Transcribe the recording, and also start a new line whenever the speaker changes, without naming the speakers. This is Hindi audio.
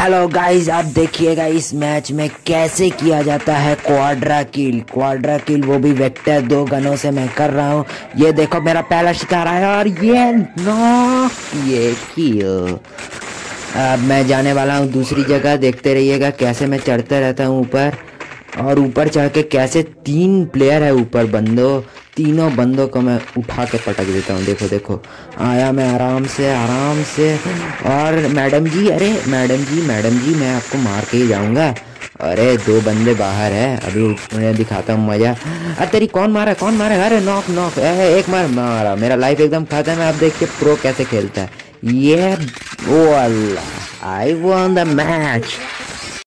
हेलो गाइस आप देखिएगा इस मैच में कैसे किया जाता है क्वाड्रा किल क्वाड्रा किल वो भी वेक्टर दो गनों से मैं कर रहा हूँ। ये देखो, मेरा पहला शिकार आया और ये नो ये किल अब मैं जाने वाला हूँ दूसरी जगह, देखते रहिएगा कैसे मैं चढ़ता रहता हूँ ऊपर। और ऊपर चढ़ के कैसे तीन प्लेयर है ऊपर बंदों। तीनों बंदों को मैं उठा के पटक देता हूँ। देखो देखो, आया मैं आराम से आराम से। और मैडम जी, अरे मैडम जी मैडम जी, मैं आपको मार के ही जाऊँगा। अरे, दो बंदे बाहर है। अभी उन्हें दिखाता हूँ मज़ा। अरे, तेरी कौन मारा कौन मारा? अरे नॉक नॉक एक मार, मारा। मेरा लाइफ एकदम खाता है। आप देख के प्रो कैसे खेलता है। ये वो Allah. I won the match